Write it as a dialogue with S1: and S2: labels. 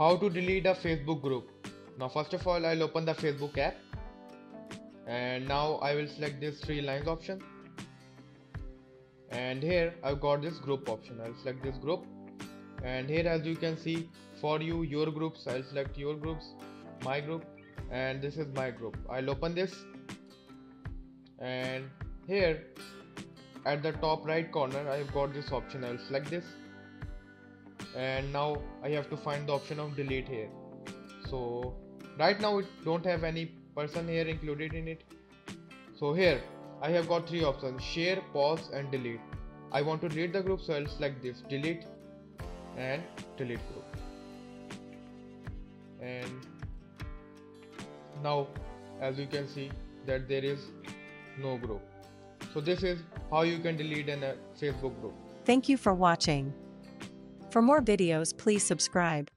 S1: how to delete a Facebook group. Now first of all I'll open the Facebook app. And now I will select this three lines option. And here I've got this group option. I'll select this group. And here as you can see for you your groups I'll select your groups my group and this is my group. I'll open this. And here at the top right corner I've got this option. I'll select this and now I have to find the option of delete here. So right now it don't have any person here included in it. So here I have got three options. Share pause and delete. I want to delete the group so I'll select this. Delete and delete group. And now as you can see that there is no group. So this is how you can delete a Facebook group.
S2: Thank you for watching. For more videos, please subscribe.